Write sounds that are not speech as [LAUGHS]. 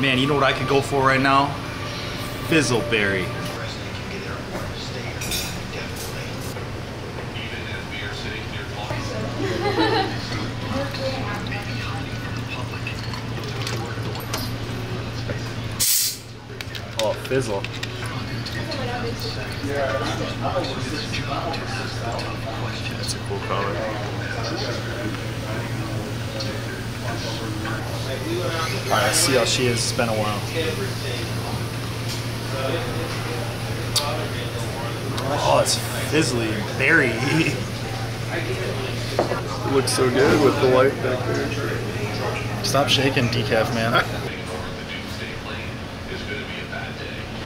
Man, you know what I could go for right now? Fizzleberry. [LAUGHS] Oh, fizzle. That's a cool color. All right, I see how she is. It's been a while. Oh, it's fizzly, berry. it [LAUGHS] looks so good with the light back there. Stop shaking, decaf man. [LAUGHS] [LAUGHS]